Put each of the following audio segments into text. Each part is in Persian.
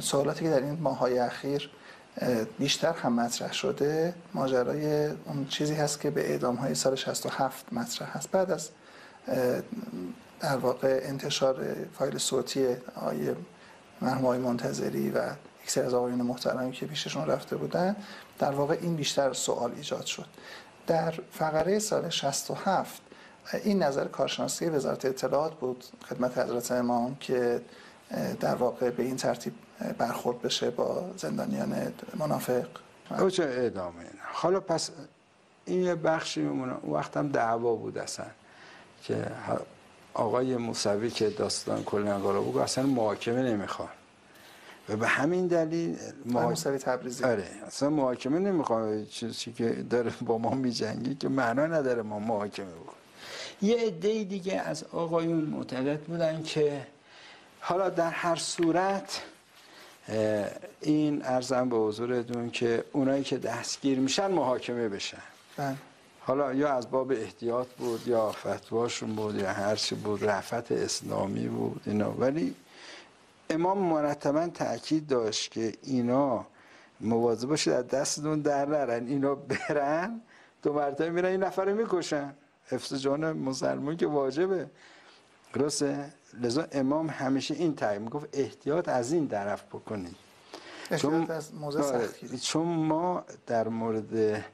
سوالاتی که در این ماهای اخیر بیشتر هم مطرح شده ماجرای اون چیزی هست که به اعدام های سال 67 مطرح هست. بعد از در واقع انتشار فایل صوتی آیه مرحوم منتظری و یک سری از آقایون محترمی که پیششون رفته بودن در واقع این بیشتر سوال ایجاد شد. در فقره سال 67 این نظر کارشناسی وزارت اطلاعات بود خدمت حضرت امام که در واقع به این ترتیب برخورد بشه با زندانیان منافق. چه اعدامه حالا پس این یه بخشی وقت هم دعوا بود اصلا که آقای موسوی که داستان کل نگارا بود اصلا محاکمه نمی‌خوان و به همین دلیل موسوی تبریزی. آره اصلا محاکمه نمی‌خوان چیزی که داره با ما میجنگی که معنا نداره ما محاکمه بکنیم. یه عده دیگه از آقایون معتقد بودن که حالا در هر صورت این ارزم به حضورتون که اونایی که دستگیر میشن محاکمه بشن. بله. حالا یا از باب احتیاط بود یا فتواشون بود یا هرچی بود رفت اسلامی بود اینا. ولی امام مرتبا تاکید داشت که اینا مواظب باشید از دستتون در نرن. اینا برن دو مرتبه میرن این نفر می‌کشن. حفظ جان مسلمون که واجبه. درسته؟ لذا امام همیشه این تعیین می‌گفت احتیاط از این طرف بکنید. چون, از آره، چون ما در مورد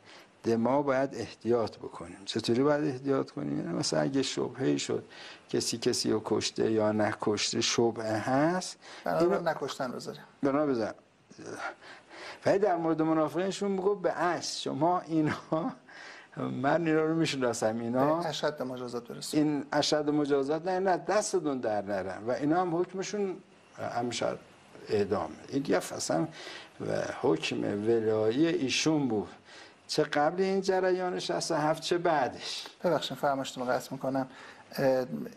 دما باید احتیاط بکنیم. چطوری باید احتیاط کنیم؟ یعنی مثلا اگه شبهه شد کسی کسی رو کشته یا نکشته شبهه هست بنا نکشتن بذاریم. بنا بذار ولی در مورد منافقینشون میگو به عکس. شما اینا من اینا رو می‌شناسم اینا اشد مجازات برسون این اشد مجازات نه نه دستتون در نرن و اینا هم حکمشون همیشه اعدامه این یه اصلا و حکم ولایی ایشون بود. چه قبل این جریان 67 چه بعدش؟ ببخشید فرماشتون رو قطع می‌کنم.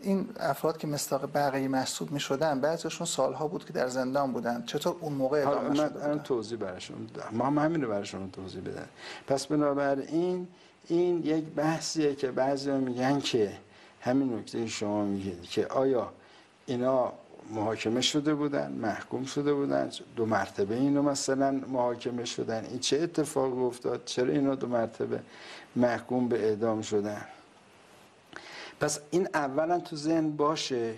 این افراد که مستاق بقیه محسوب می شدن بعضیشون سالها بود که در زندان بودن. چطور اون موقع ادامه شده من توضیح برشون ما هم همین رو برشون توضیح بدن پس بنابراین این یک بحثیه که بعضی میگن که همین نکته شما میگید که آیا اینا محاکمه شده بودن محکوم شده بودن دو مرتبه اینو مثلا محاکمه شدن این چه اتفاق افتاد؟ چرا اینا دو مرتبه محکوم به اعدام شدن؟ پس این اولا تو ذهن باشه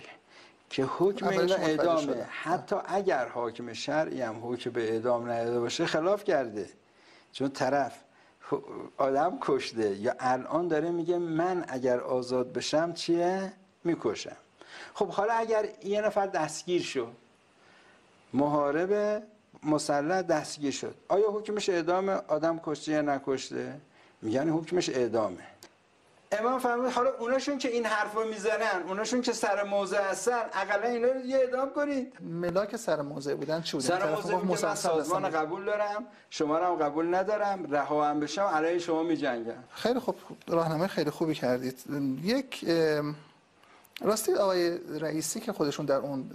که حکم اینا اعدامه. حتی اگر حاکم شرعی هم حکم به اعدام نداده باشه خلاف کرده. چون طرف آدم کشته. یا الان داره میگه من اگر آزاد بشم چیه؟ می‌کشم. خب حالا اگر یه نفر دستگیر شد محارب مسلح دستگیر شد آیا حکمش اعدام آدم کشته یا نکشته؟ میگن حکمش اعدامه. امام فرمود حالا اوناشون که این حرفو می‌زنن اوناشون که سر موضع هستن اقلا اینا رو یه اعدام کنید. ملاک سر موضع بودن چی بودن سر موضع بود من سازمان قبول دارم شما رو هم قبول ندارم رها هم بشم علیه شما میجنگم. خیلی خوب راهنمای خیلی خوبی کردید. یک راستی آقای رئیسی که خودشون در اون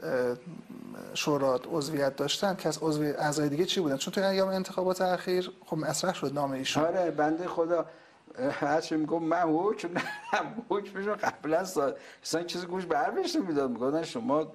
شورا عضویت داشتن که از عضو اعضای دیگه چی بودن؟ چون تو ایام انتخابات اخیر خب مطرح شد نام ایشون. آره بنده خدا. هرچی میگم من حکم نه حکمشون قبلا سال اصلا چیزی گوش بر می‌داد می‌گفتن شما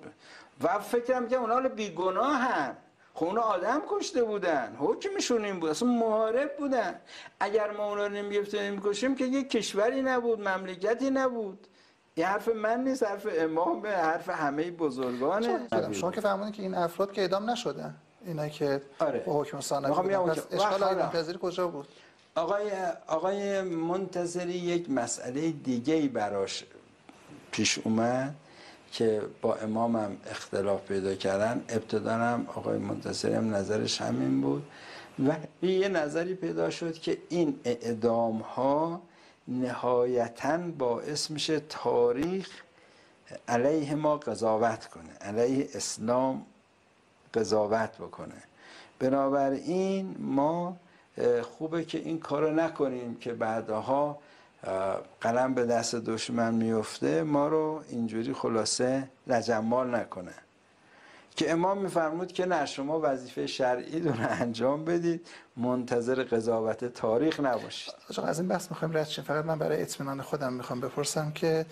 و فکرم که اونا حالا بیگناه هم خب اونا آدم کشته بودن. حکمشون این بود. اصلا محارب بودن. اگر ما اونا رو نمی‌گفتیم می‌کشیم که یک کشوری نبود مملکتی نبود. این حرف من نیست حرف امام حرف همه بزرگانه شما که فهمونید که این افراد که اعدام نشدن. اینا که آره. با حکم سانه اشکال آقای کجا بود؟ آقای آقای منتظری یک مسئله دیگه براش پیش اومد که با امامم اختلاف پیدا کردن. ابتدا هم آقای منتصری هم نظرش همین بود. و یه نظری پیدا شد که این اعدام ها نهایتا باعث میشه تاریخ علیه ما قضاوت کنه علیه اسلام قضاوت بکنه. بنابراین ما خوبه که این کارو نکنیم که بعدها قلم به دست دشمن میفته ما رو اینجوری خلاصه لجمال نکنه. که امام میفرمود که نه شما وظیفه شرعی رو انجام بدید منتظر قضاوت تاریخ نباشید. از این بحث می‌خوایم رد فقط من برای اطمینان خودم می‌خوام بپرسم که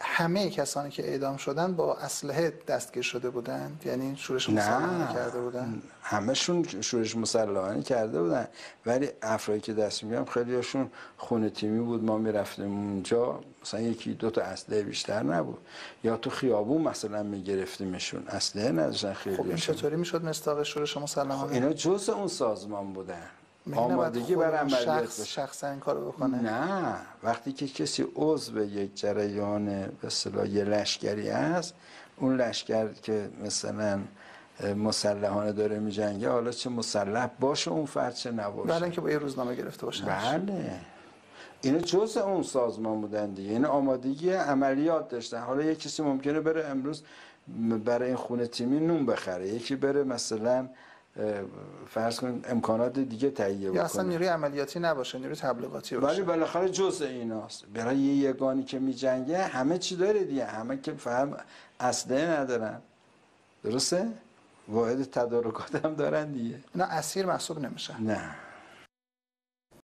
همه کسانی که اعدام شدن با اسلحه دستگیر شده بودند یعنی شورش مسلحانه کرده بودن؟ همشون شورش مسلحانه کرده بودن. ولی افرادی که دست میگم خیلی هاشون خونه تیمی بود. ما می‌رفتیم اونجا. مثلا یکی دو تا اسلحه بیشتر نبود. یا تو خیابون مثلا میگرفتیمشون. اسلحه نداشتن خیلی خب این. چطوری می‌شد مستاق شورش خب مسلحانه اینا جزء اون سازمان بودن. آمادگی عملیات شخص باشه. شخصا این کارو بکنه. نه وقتی که کسی عضو یک جریان به اصطلاح یه لشکری است اون لشکر که مثلا مسلحانه داره میجنگه حالا چه مسلح باشه اون فرد چه نباشه. بله اینکه با یه روزنامه گرفته باشن بله. اینا جزء اون سازمان بودن دیگه. این آمادگی عملیات داشتن. حالا یک کسی ممکنه بره امروز برای این خونه تیمی نون بخره. یکی بره مثلا فرض کن امکانات دیگه تهیه یا اصلا بکنه نیروی عملیاتی نباشه نیروی تبلیغاتی ولی باشه بالاخره جزء ایناست. برای یه یگانی که میجنگه همه چی داره دیگه. همه که فهم اسلحه ندارن. درسته؟ واحد تدارکات هم دارن دیگه. اینا اسیر محسوب نمیشن نه.